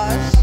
stars.